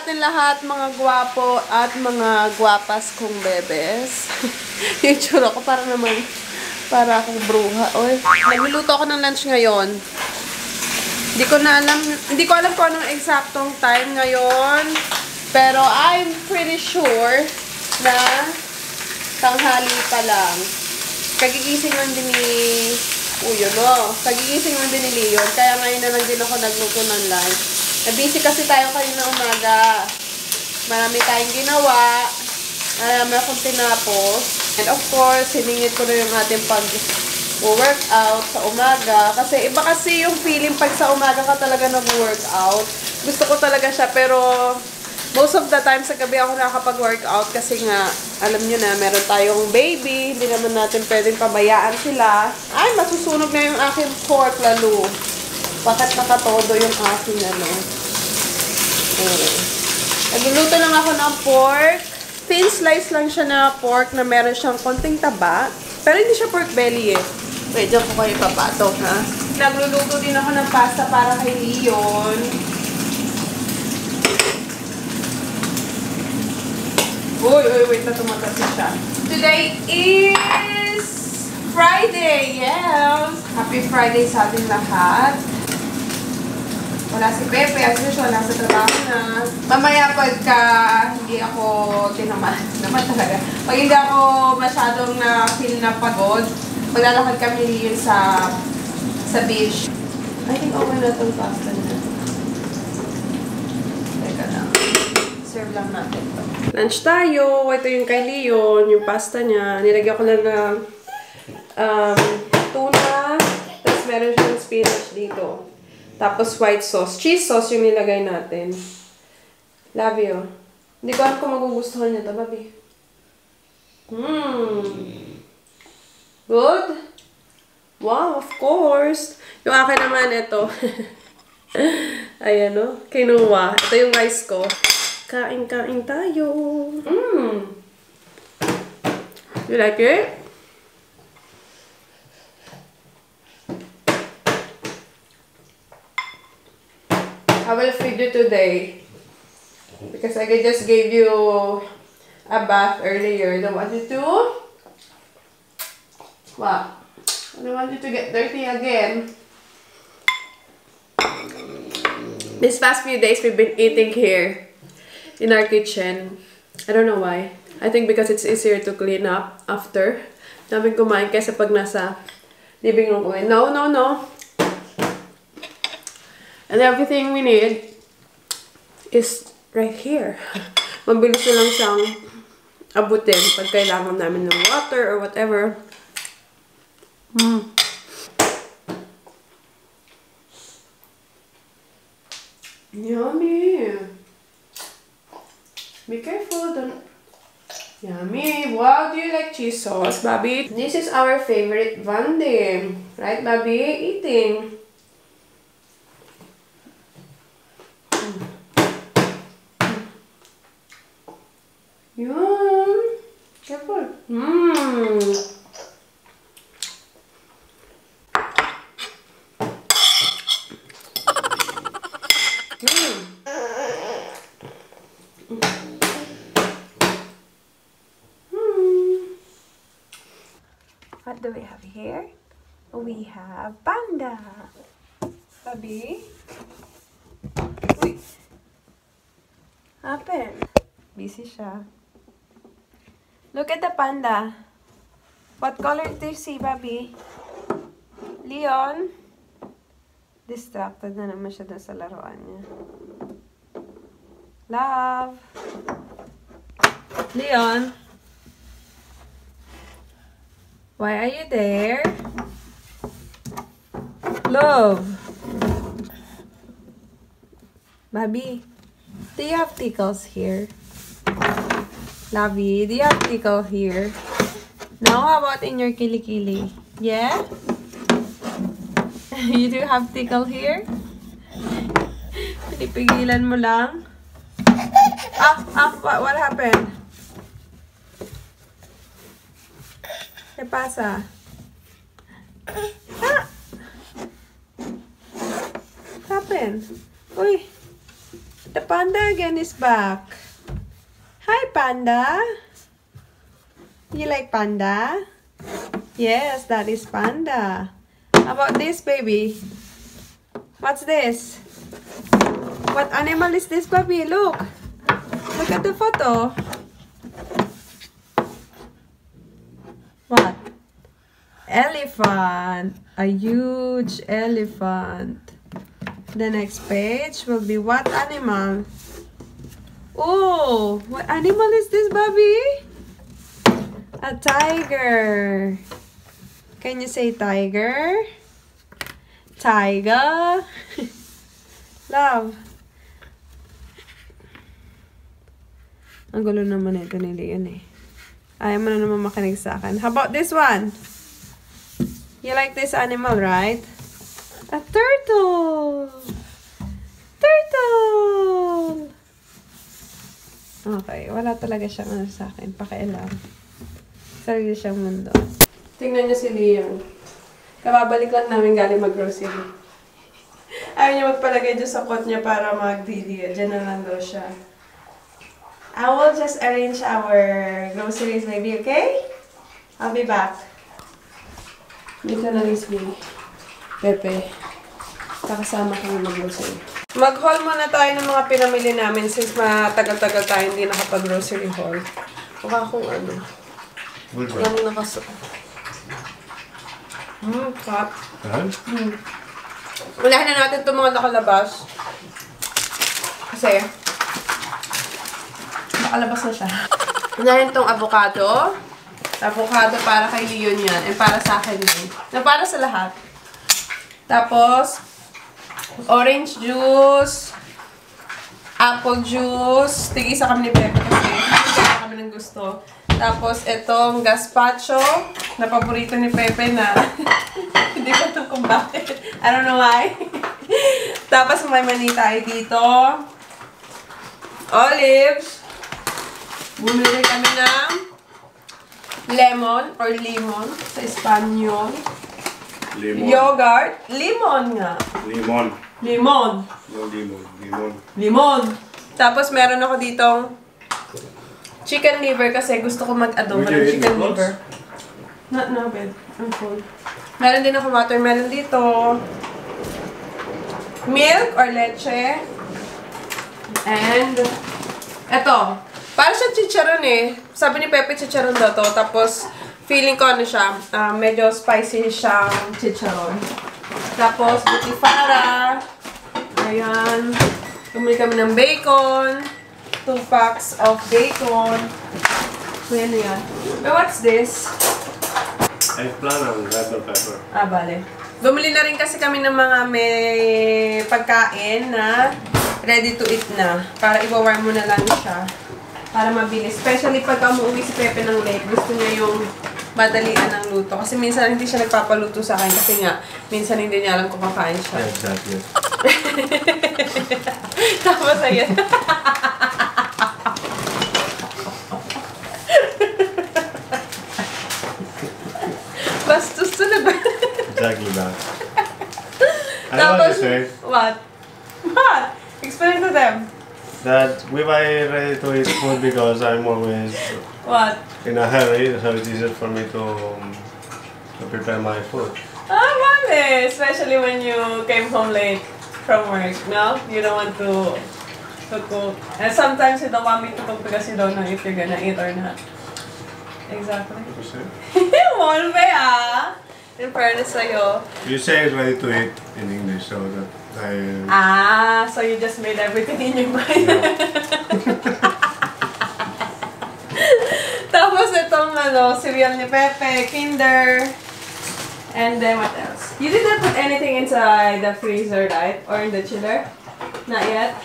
atin lahat, mga gwapo at mga gwapas kong bebes. yung tsura ko para naman, para akong bruha. Oy, nagluluto ako ng lunch ngayon. Hindi ko na alam, hindi ko alam kung anong eksaktong time ngayon. Pero I'm pretty sure na tanghali pa lang. Kagigising lang din ni Uyo, no? Kagigising lang din ni Leon. Kaya ngayon na lang din ako nagluto ng lunch. Na-busy kasi tayo kanina umaga. Marami tayong ginawa. Marami akong tinapos. And of course, hiningit ko na yung ating pag-workout sa umaga. Kasi iba kasi yung feeling pag sa umaga ka talaga nag-workout. Gusto ko talaga siya, pero most of the time sa gabi ako nakakapag-workout kasi nga, alam nyo na, meron tayong baby. Hindi naman natin pwedeng pabayaan sila. Ay, masusunog na yung aking pork lalo. Bakit nakatodo yung aking ano? Eh. Nagluluto lang ako ng pork. Thin slice lang siya na pork na meron siyang konting taba. Pero hindi siya pork belly eh. Wait, dyan ko kayo papatok ha. Nagluluto din ako ng pasta para kay Leon. Uy, uy, wait na tumatas siya. Today is Friday, yes! Happy Friday sa ating lahat. Wala si Pepe, as usual, nasa trabaho na. Mamaya pagka hindi ako tinamad, naman talaga. Pag hindi ako masyadong na feel na pagod, maglalakad kami yun sa sa beach. I think okay na itong pasta na. Teka lang. Serve lang natin to. Lunch tayo. Ito yung kay Leon, yung pasta niya. Nilagyan ko lang ng um, tuna. Tapos meron siyang spinach dito. Tapos white sauce. Cheese sauce yung nilagay natin. Love you. Hindi ko alam kung magugustuhan niya ito, baby. Mmm. Good? Wow, of course. Yung akin naman, ito. Ayan, no? Kinuha. Ito yung rice ko. Kain-kain tayo. Mmm. You like it? I will feed you today. Because I just gave you a bath earlier. Don't want you to... What? I don't want you to get dirty again. These past few days, we've been eating here in our kitchen. I don't know why. I think because it's easier to clean up after. Daming kumain kaysa pag nasa living room ko. No, no, no. And everything we need is right here. Mabilis na lang siyang abutin pag kailangan namin ng water or whatever. Mm. Yummy! Be careful, don't... Yummy! Wow, do you like cheese sauce, Bobby? This is our favorite Vande. Right, Bobby? Eating. What do we have here? We have panda. Baby. Wait. Happen. Busy siya. Look at the panda. What color do you see, Bobby? Leon? Distracted na naman siya dun sa laruan niya. Love! Leon? Why are you there? Love! Bobby, do you have tickles here? Lovey, do you have tickle here? Now, how about in your kilikili? Yeah? you do have tickle here? Pinipigilan mo lang? Ah, ah, what, what happened? ¿Qué pasa? Ah! What? Uy! The panda again is back. Hi, panda. You like panda? Yes, that is panda. How about this, baby? What's this? What animal is this, baby? Look. Look at the photo. Elephant. A huge elephant. The next page will be what animal? Oh, what animal is this, Bobby? A tiger. Can you say tiger? Tiger. Love. Ang gulo naman ito ni Leon eh. Ayaw mo na naman makinig sa akin. How about this one? You like this animal, right? A turtle! Turtle! Okay, wala talaga siyang ano sa akin. Pakialam. Sarili siyang mundo. Tingnan niyo si Leon. Kababalik lang namin galing mag-grocery. Ayaw niya magpalagay dyan sa kot niya para mag-video. Diyan na lang daw siya. I will just arrange our groceries maybe, okay? I'll be back. Dito na rin si Pepe. Kakasama kami mag-grocery. Mag-haul muna tayo ng mga pinamili namin since matagal-tagal tayo hindi nakapag-grocery haul. Mukha akong ano. Good Lang nakas... Hmm, cut. Huh? Unahin na natin itong mga nakalabas. Kasi, nakalabas na siya. Unahin itong avocado. Avocado para kay Leon yan. And para sa akin din. Na para sa lahat. Tapos, orange juice. Apple juice. Tigisa kami ni Pepe kasi hindi kami ng gusto. Tapos, itong gazpacho na paborito ni Pepe na hindi ko ito kung bakit. I don't know why. Tapos, may mani tayo dito. Olives. Bumili kami ng lemon or lemon sa Espanyol. Lemon. Yogurt. Lemon nga. Lemon. Lemon. No lemon. Lemon. Limon. Tapos meron ako ditong chicken liver kasi gusto ko mag-adobo ng chicken liver. Not now, babe. I'm full. Meron din ako watermelon dito. Milk or leche. And, eto. Para siya chicharon eh. Sabi ni Pepe chicharon daw to. Tapos, feeling ko ano siya, ah, medyo spicy siyang chicharon. Tapos, butifara. Ayan. Bumili kami ng bacon. Two packs of bacon. So, yan yan. But what's this? Eggplant and red bell pepper. Ah, bale. Bumili na rin kasi kami ng mga may pagkain na ready to eat na. Para i-warm mo na lang siya. Para mabilis. Especially pag umuwi si Pepe ng late, gusto niya yung madalian ng luto. Kasi minsan hindi siya nagpapaluto sa akin kasi nga, minsan hindi niya alam kung kakain siya. Exactly. Tapos ayan. Bastos to na ba? Exactly that. I Tapos, say what? What? Explain to them. That we buy ready to eat food because I'm always What? in a hurry, so it's easier for me to, um, to prepare my food. Ah, vale. Especially when you came home late from work, no? You don't want to, to cook. And sometimes you don't want me to cook because you don't know if you're gonna eat or not. Exactly. You say? Molbe ah! In fairness sa'yo. You say it's ready to eat in English, so that I. Ah, so you just made everything in your mind. Tapos itong ano, cereal ni Pepe, Kinder, and then what else? You didn't put anything inside the freezer, right? Or in the chiller? Not yet?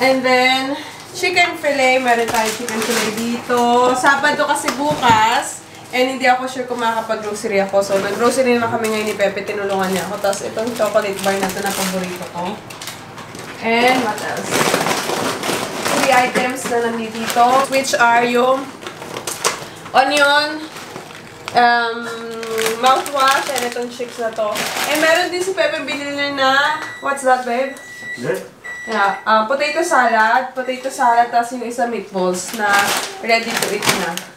And then, chicken fillet. Meron tayo chicken fillet dito. Sabado kasi bukas. And hindi ako sure kung makakapag-grocery ako. So, nag-grocery na kami ngayon ni Pepe. Tinulungan niya ako. Tapos, itong chocolate bar na ito na paborito ko. And what else? Three items na nandito. Which are yung onion, um, mouthwash, and itong chips na to. And meron din si Pepe binili na, what's that, babe? Yeah? Yeah, um, potato salad, potato salad, tapos yung isa meatballs na ready to eat na.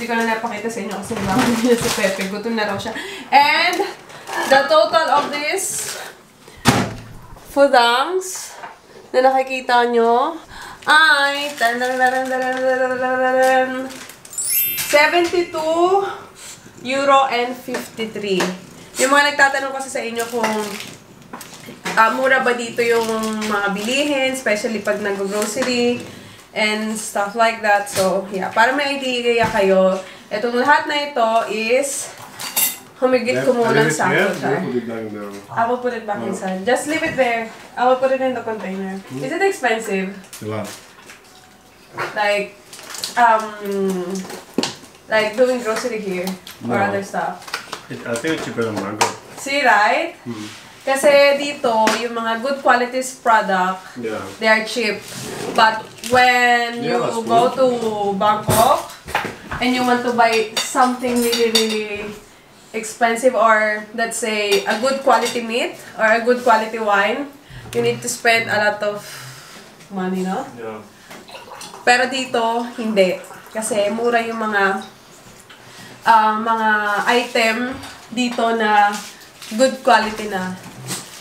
Hindi ko na napakita sa inyo kasi naman niya si Pepe. Gutom na raw siya. And the total of this foodangs na nakikita nyo ay 72 euro and 53. Yung mga nagtatanong kasi sa inyo kung ah, mura ba dito yung mga bilihin, especially pag nag-grocery and stuff like that. So, yeah, para may idea kayo, itong lahat na ito is humigit kumulang sa akin. put it down there. I will put it back inside. Just leave it there. I will put it in the container. Is it expensive? What? Like, um, like doing grocery here or other stuff. It, I think it's cheaper than Mango. See, right? Kasi dito, yung mga good qualities product, Yeah. they are cheap. But when you Yeah, that's go good. to Bangkok and you want to buy something really, really expensive or let's say a good quality meat or a good quality wine, you need to spend a lot of money, no? Yeah. Pero dito, hindi. Kasi mura yung mga ah, mga item dito na good quality na.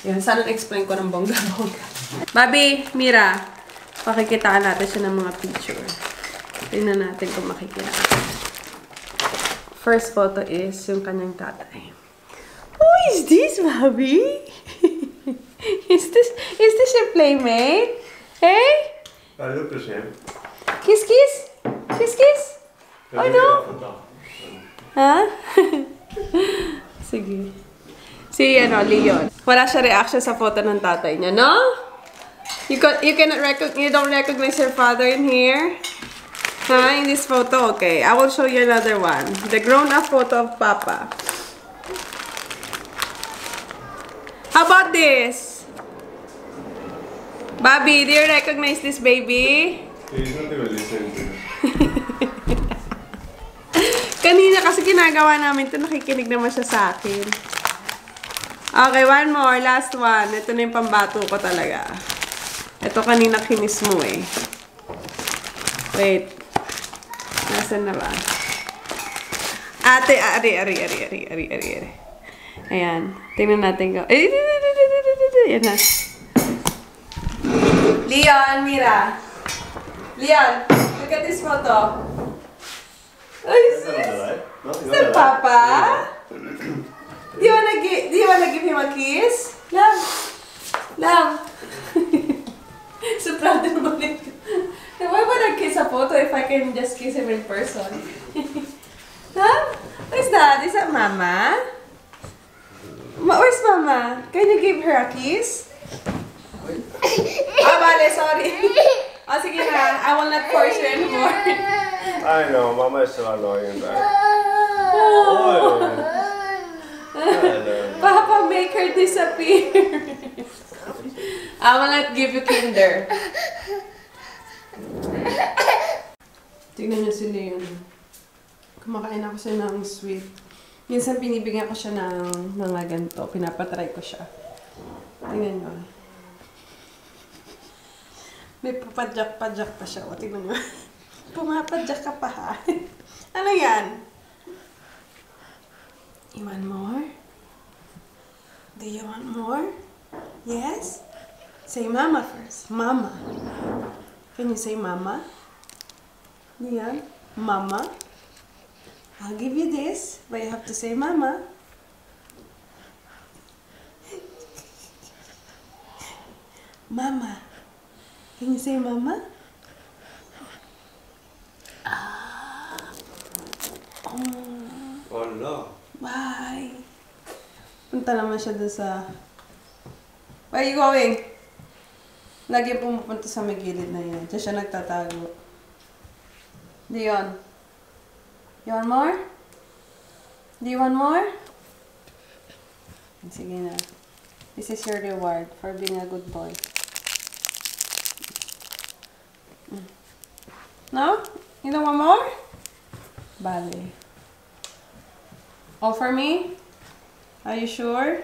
Yun, sana explain ko ng bongga-bongga. Bobby, Mira, pakikitaan natin siya ng mga picture. Tingnan natin kung makikita. First photo is yung kanyang tatay. Who is this, Bobby? is this is this your playmate? Hey? I look the same. Kiss, kiss? Kiss, kiss? Oh, no? Ha? Sige. Si, ano, Leon. Wala siya reaction sa photo ng tatay niya, no? You, can, you cannot recognize, you don't recognize your father in here? Ha? In this photo? Okay. I will show you another one. The grown-up photo of Papa. How about this? Bobby, do you recognize this baby? He's not even. Kanina kasi ginagawa namin ito, nakikinig naman siya sa akin. Okay, one more. Last one. Ito na yung pambato ko talaga. Ito kanina kinis mo eh. Wait. Nasaan na ba? Ate, ari, ari, ari, ari, ari, ari, ari. Ayan. Tingnan natin ko. Eh, Ayan na. Leon, Mira. Leon, look at this photo. Ay, Is that on the right? No, is that Papa? Do you wanna give Do you wanna give him a kiss? Love, love. so proud naman ito. Why would I kiss a photo if I can just kiss him in person? huh? Where's that? Is that Mama? Ma where's Mama? Can you give her a kiss? ah, vale, sorry. Oh, sige na. I will not force you anymore. I know, Mama is so annoying back. Oh. Papa, make her disappear. I will not give you kinder. Tingnan niyo si Leon. Kumakain ako siya ng sweet. Minsan pinibigyan ko siya ng mga ganito. Pinapatry ko siya. Tingnan niyo. May papadyak-padyak pa siya. O, tingnan niyo. Pumapadyak ka pa ha. ano yan? You want more? Do you want more? Yes? Say mama first. Mama. Can you say mama? Leon? Mama? I'll give you this, but you have to say mama. Mama. Can you say mama? Ah. Oh no. Bye. Punta naman siya doon sa... Where are you going? Lagi pumupunta sa may gilid na yan. Diyan siya nagtatago. Leon. You want more? Do you want more? Sige na. This is your reward for being a good boy. Mm. No? You don't want more? Bale. All for me? Are you sure?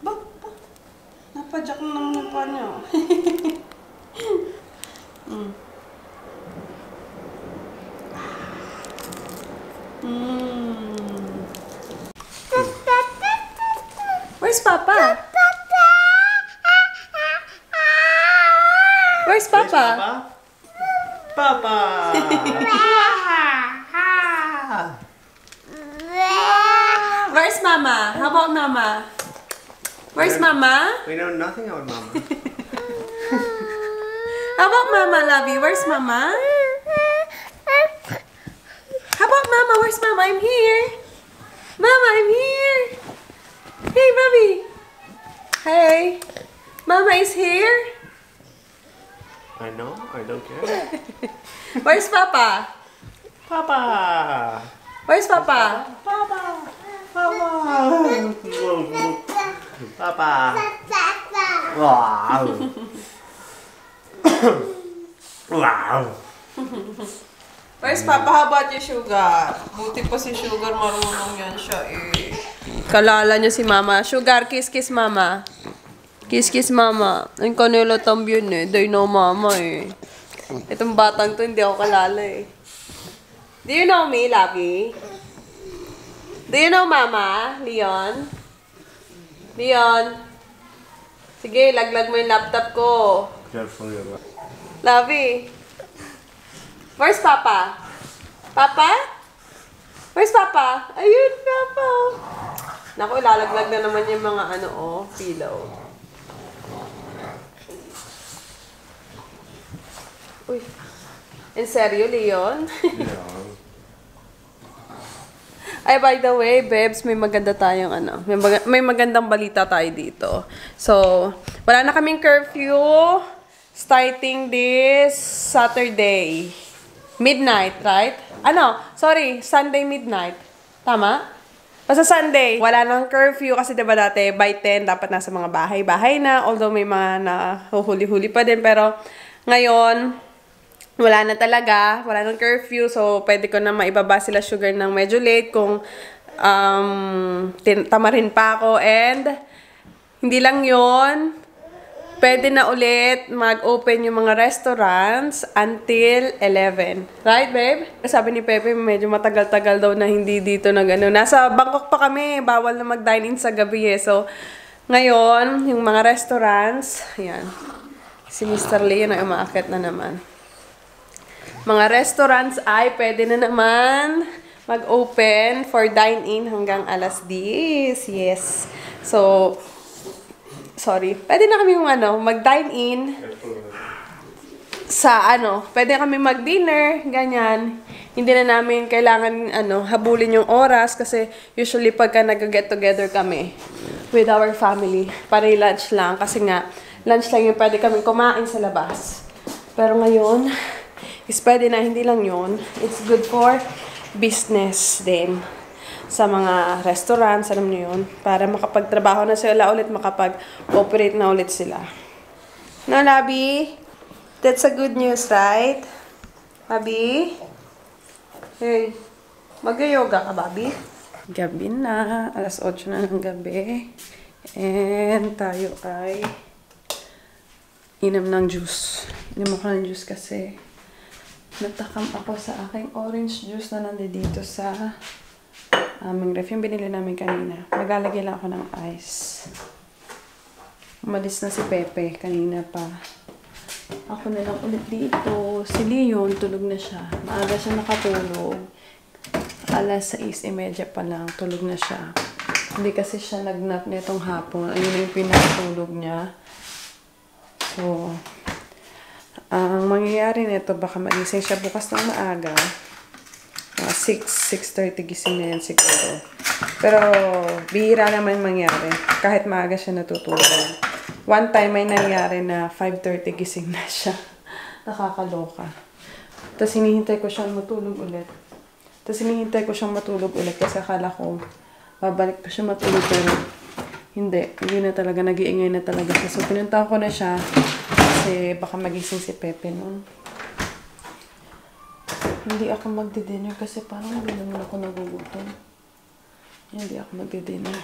Bo, bo. Padyak na naman yung pa niya. mm. Mm. Where's Papa? Where's Papa? Papa! Where's Mama? How about Mama? Where's Mama? we know nothing about Mama. How about Mama, Lovey? Where's Mama? How about Mama? Where's Mama? I'm here. Mama, I'm here. Hey, Bobby. Hey. Mama is here. I know, I don't care. Where's Papa? Papa! Where's Papa? Papa! Papa! Papa! Wow! wow! Where's Papa? How about you, Sugar? Buti pa si Sugar, marunong yan siya eh. Kalala niya si Mama. Sugar, kiss kiss Mama. Kiss kiss Mama. Ang kanila tambyon eh. They know Mama eh. Itong batang to, hindi ako kalala eh. Do you know me, Labi? Do you know Mama, Leon? Leon? Sige, laglag mo yung laptop ko. Careful, your Lavi. Where's Papa? Papa? Where's Papa? Ayun, Papa. Naku, ilalaglag na naman yung mga ano, oh, pillow. Uy. In serio, Leon? Yeah. Ay, by the way, Bebs, may maganda tayong ano, may, mag- may magandang balita tayo dito. So, wala na kaming curfew starting this Saturday. Midnight, right? Ano? Sorry, Sunday midnight. Tama? Basta Sunday, wala nang curfew kasi 'di ba dati by 10 dapat nasa mga bahay-bahay na although may mga nahuhuli-huli pa din pero ngayon wala na talaga, wala nang curfew, so pwede ko na maibaba sila sugar ng medyo late kung um, tin- tamarin pa ako. And, hindi lang yon pwede na ulit mag-open yung mga restaurants until 11. Right, babe? Sabi ni Pepe, medyo matagal-tagal daw na hindi dito na gano'n. Nasa Bangkok pa kami, bawal na mag-dine-in sa gabi eh. So, ngayon, yung mga restaurants, ayan, si Mr. Lee na umaakit na naman mga restaurants ay pwede na naman mag-open for dine-in hanggang alas 10. Yes. So, sorry. Pwede na kami ano, mag-dine-in sa ano, pwede kami mag-dinner, ganyan. Hindi na namin kailangan ano, habulin yung oras kasi usually pagka nag-get together kami with our family, para lunch lang kasi nga lunch lang yung pwede kami kumain sa labas. Pero ngayon, is pwede na hindi lang yun. It's good for business din sa mga restaurants, alam niyo yun, para makapagtrabaho na sila ulit, makapag-operate na ulit sila. No, Labi? That's a good news, right? Labi? Hey, mag-yoga ka, Babi? Gabi na. Alas 8 na ng gabi. And tayo ay inom ng juice. Inom ako ng juice kasi natakam ako sa aking orange juice na nandito sa aming ref. Yung binili namin kanina. Maglalagay lang ako ng ice. Umalis na si Pepe kanina pa. Ako na lang ulit dito. Si Leon, tulog na siya. Maaga siya nakatulog. Alas 6.30 pa lang, tulog na siya. Hindi kasi siya nag-nap nitong hapon. Ayun yung pinatulog niya. So, ang mangyayari nito, baka magising siya bukas ng maaga. Uh, 6, 6.30 gising na yan siguro. Pero, bihira naman mangyari. Kahit maaga siya natutulog. One time may nangyari na 5.30 gising na siya. Nakakaloka. Tapos hinihintay ko siyang matulog ulit. Tapos hinihintay ko siyang matulog ulit kasi akala ko babalik pa siya matulog pero hindi. Hindi na talaga. Nag-iingay na talaga siya. So, pinuntahan ko na siya kasi baka magising si Pepe noon. Hindi ako magdi-dinner kasi parang hindi naman ako nagugutom. Hindi ako magdi-dinner.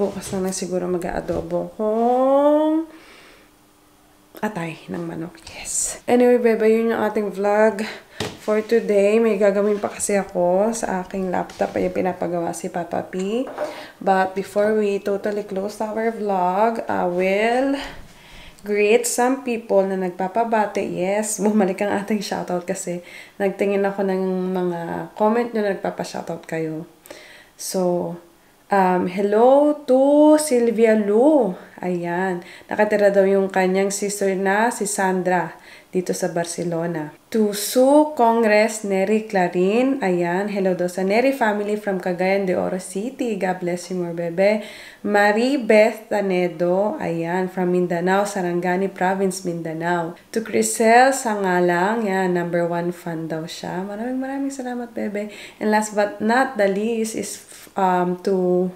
Bukas na lang siguro mag-aadobo kung atay ng manok. Yes. Anyway, bebe, yun yung ating vlog for today. May gagawin pa kasi ako sa aking laptop. Ay pinapagawa si Papa P. But before we totally close our vlog, I will greet some people na nagpapabate. Yes, bumalik ang ating shoutout kasi nagtingin ako ng mga comment na nagpapa-shoutout kayo. So, um, hello to Sylvia Lu. Ayan. Nakatira daw yung kanyang sister na si Sandra dito sa Barcelona. To Su Congress Neri Clarin. Ayan. Hello daw sa Neri family from Cagayan de Oro City. God bless you more, bebe. Marie Beth Tanedo. Ayan. From Mindanao, Sarangani Province, Mindanao. To Crisel Sangalang. Yan. Number one fan daw siya. Maraming maraming salamat, bebe. And last but not the least is um, to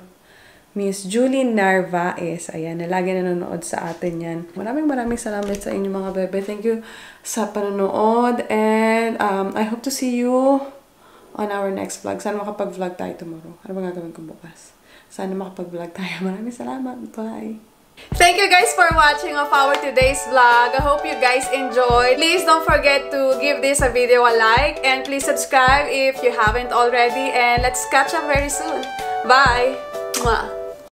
Miss Julie Narvaez. Ayan, na lagi nanonood sa atin yan. Maraming maraming salamat sa inyo mga bebe. Thank you sa panonood. And um, I hope to see you on our next vlog. Sana makapag-vlog tayo tomorrow. Ano ba gagawin ko bukas? Sana makapag-vlog tayo. Maraming salamat. Bye! Thank you guys for watching of our today's vlog. I hope you guys enjoyed. Please don't forget to give this a video a like and please subscribe if you haven't already and let's catch up very soon. Bye! Mwah.